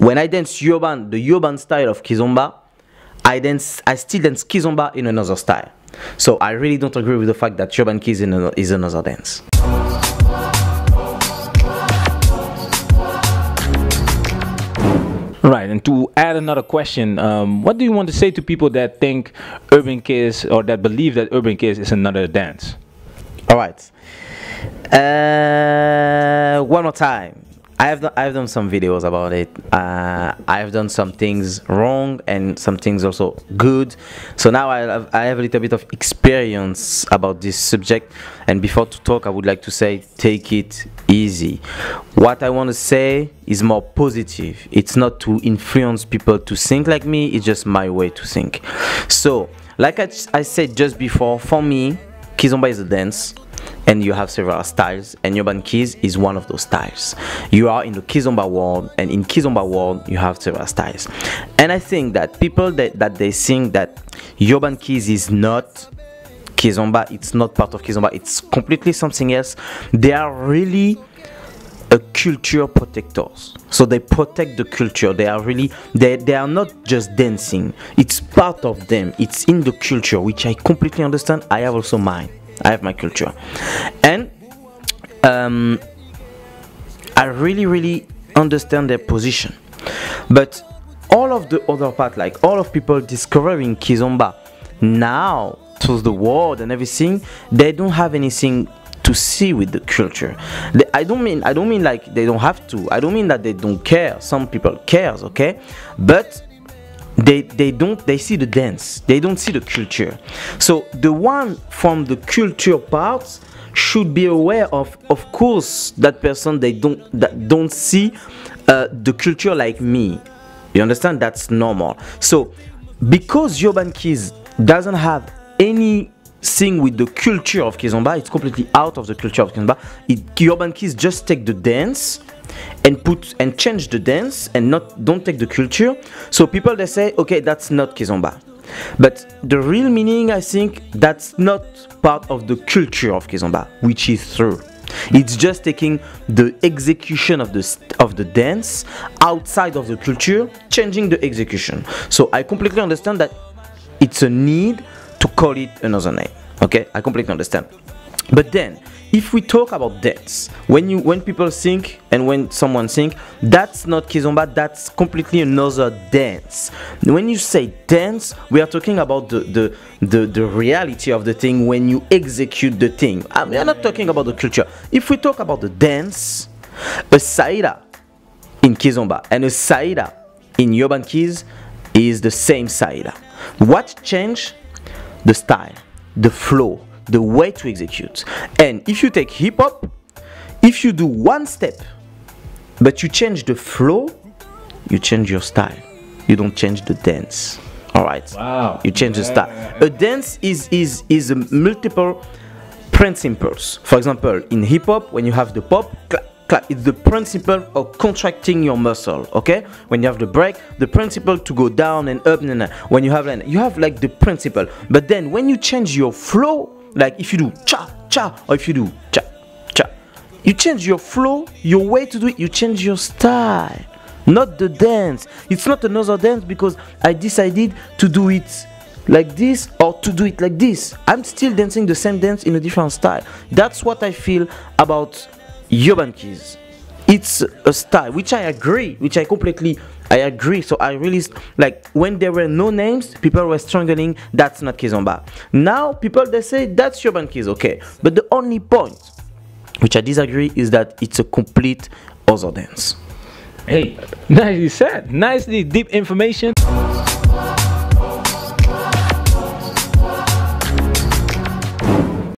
when I dance urban, the urban style of kizomba, I dance, I still dance kizomba in another style. So I really don't agree with the fact that urban kiz is another dance. Right, and to add another question, um, what do you want to say to people that think urban kiz or that believe that urban kiz is another dance? All right. Uh, one more time. I have done, I've done some videos about it. Uh, I've done some things wrong and some things also good. So now I have, I have a little bit of experience about this subject. And before to talk, I would like to say, take it easy. What I want to say is more positive. It's not to influence people to think like me. It's just my way to think. So, like I, I said just before, for me, Kizomba is a dance and you have several styles and urban kiz is one of those styles. You are in the kizomba world and in kizomba world you have several styles. And i think that people that, that they think that urban kiz is not kizomba it's not part of kizomba it's completely something else they are really a culture protectors. So they protect the culture. They are really they, they are not just dancing. It's part of them. It's in the culture which i completely understand. I have also mine I have my culture, and um, I really, really understand their position. But all of the other part, like all of people discovering Kizomba now to the world and everything, they don't have anything to see with the culture. They, I don't mean I don't mean like they don't have to. I don't mean that they don't care. Some people cares, okay? But they they don't they see the dance. They don't see the culture. So the one from the culture parts should be aware of of course that person they don't that don't see uh, the culture like me. You understand? That's normal. So because urban kiz doesn't have anything with the culture of kizomba. It's completely out of the culture of kizomba. It, urban kiz just take the dance and put and change the dance and not don't take the culture. So people they say okay that's not kizomba. But the real meaning i think that's not part of the culture of kizomba which is true it's just taking the execution of the of the dance outside of the culture changing the execution. So i completely understand that it's a need to call it another name okay? I completely understand. But then if we talk about dance when you when people sing and when someone think that's not kizomba that's completely another dance. When you say dance we are talking about the the the, the reality of the thing when you execute the thing. Uh, we are not talking about the culture. If we talk about the dance a saída in kizomba and a saída in urban kiz is the same saída. what changed the style the flow the way to execute. And if you take hip hop, if you do one step, but you change the flow, you change your style. You don't change the dance. All right. Wow. You change the style. A dance is is is a multiple principles. For example, in hip hop, when you have the pop, clap, clap, it's the principle of contracting your muscle. Okay. When you have the break, the principle to go down and up. And when you have you have like the principle. But then when you change your flow, like if you do cha cha or if you do cha cha, you change your flow, your way to do it, you change your style, not the dance. It's not another dance because I decided to do it like this or to do it like this. I'm still dancing the same dance in a different style. That's what I feel about urban. It's a style which I agree, which I completely I agree. So I really like when there were no names, people were struggling. That's not Kizomba. Now people they say that's urban okay. But the only point which I disagree is that it's a complete other dance. Hey, nicely said. Nicely deep information.